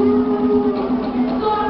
Senhor.